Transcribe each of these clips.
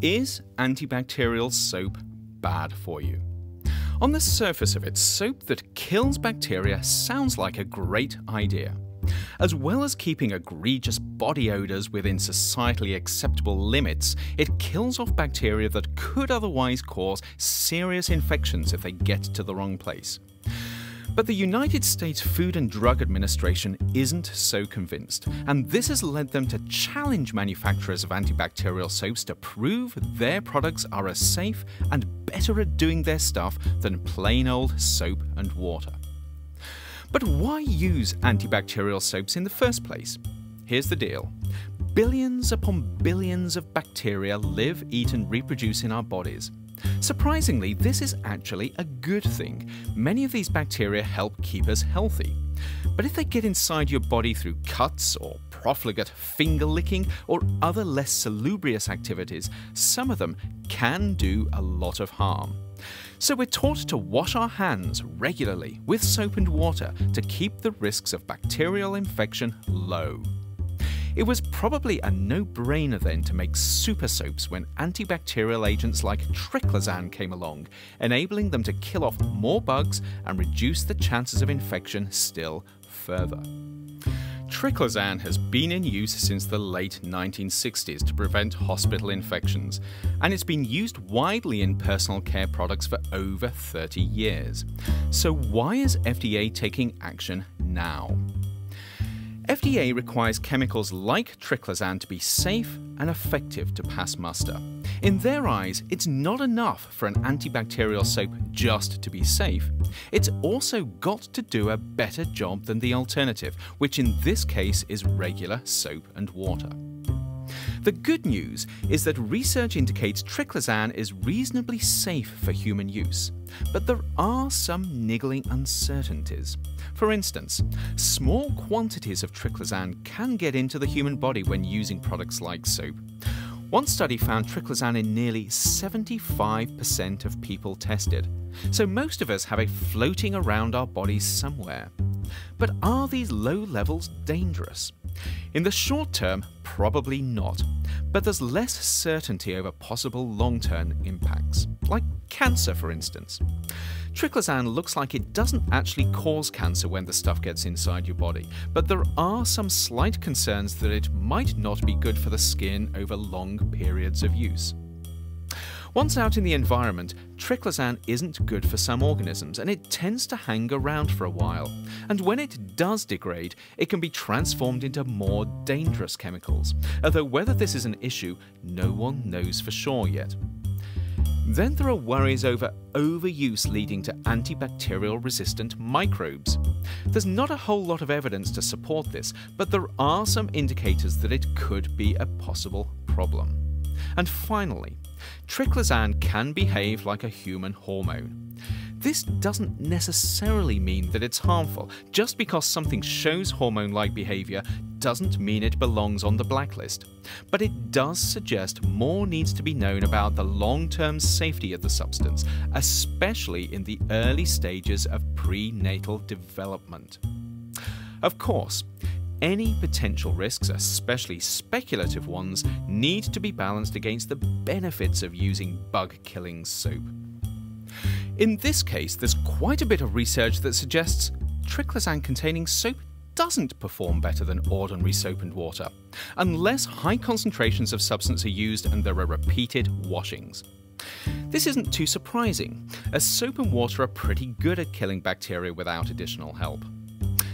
Is antibacterial soap bad for you? On the surface of it, soap that kills bacteria sounds like a great idea. As well as keeping egregious body odours within societally acceptable limits, it kills off bacteria that could otherwise cause serious infections if they get to the wrong place. But the United States Food and Drug Administration isn't so convinced, and this has led them to challenge manufacturers of antibacterial soaps to prove their products are as safe and better at doing their stuff than plain old soap and water. But why use antibacterial soaps in the first place? Here's the deal. Billions upon billions of bacteria live, eat and reproduce in our bodies. Surprisingly, this is actually a good thing. Many of these bacteria help keep us healthy. But if they get inside your body through cuts or profligate finger licking or other less salubrious activities, some of them can do a lot of harm. So we're taught to wash our hands regularly with soap and water to keep the risks of bacterial infection low. It was probably a no-brainer then to make super soaps when antibacterial agents like triclosan came along, enabling them to kill off more bugs and reduce the chances of infection still further. Triclosan has been in use since the late 1960s to prevent hospital infections, and it's been used widely in personal care products for over 30 years. So why is FDA taking action now? FDA requires chemicals like triclosan to be safe and effective to pass muster. In their eyes, it's not enough for an antibacterial soap just to be safe. It's also got to do a better job than the alternative, which in this case is regular soap and water. The good news is that research indicates triclosan is reasonably safe for human use, but there are some niggling uncertainties. For instance, small quantities of triclosan can get into the human body when using products like soap. One study found triclosan in nearly 75% of people tested, so most of us have it floating around our bodies somewhere. But are these low levels dangerous? In the short term, probably not, but there's less certainty over possible long term impacts, like cancer, for instance. Triclosan looks like it doesn't actually cause cancer when the stuff gets inside your body, but there are some slight concerns that it might not be good for the skin over long periods of use. Once out in the environment, triclosan isn't good for some organisms and it tends to hang around for a while. And when it does degrade, it can be transformed into more dangerous chemicals. Although whether this is an issue, no one knows for sure yet. Then there are worries over overuse leading to antibacterial resistant microbes. There's not a whole lot of evidence to support this, but there are some indicators that it could be a possible problem. And finally, triclosan can behave like a human hormone. This doesn't necessarily mean that it's harmful. Just because something shows hormone like behavior doesn't mean it belongs on the blacklist. But it does suggest more needs to be known about the long term safety of the substance, especially in the early stages of prenatal development. Of course, any potential risks, especially speculative ones, need to be balanced against the benefits of using bug killing soap. In this case, there's quite a bit of research that suggests triclosan containing soap doesn't perform better than ordinary soap and water, unless high concentrations of substance are used and there are repeated washings. This isn't too surprising, as soap and water are pretty good at killing bacteria without additional help.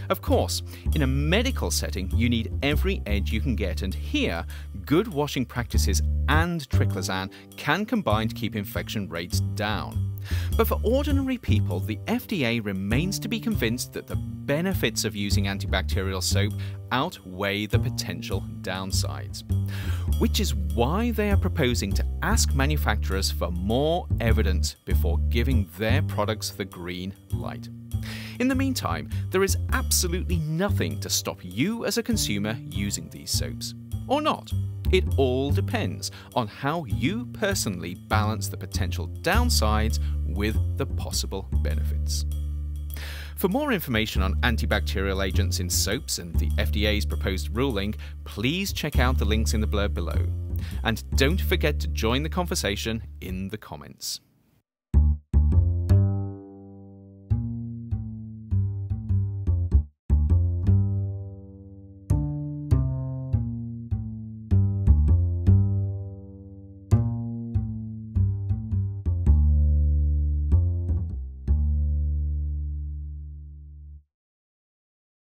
Of course, in a medical setting, you need every edge you can get, and here, good washing practices and triclosan can combine to keep infection rates down. But for ordinary people, the FDA remains to be convinced that the benefits of using antibacterial soap outweigh the potential downsides. Which is why they are proposing to ask manufacturers for more evidence before giving their products the green light. In the meantime, there is absolutely nothing to stop you as a consumer using these soaps. Or not. It all depends on how you personally balance the potential downsides with the possible benefits. For more information on antibacterial agents in soaps and the FDA's proposed ruling, please check out the links in the blurb below. and don't forget to join the conversation in the comments.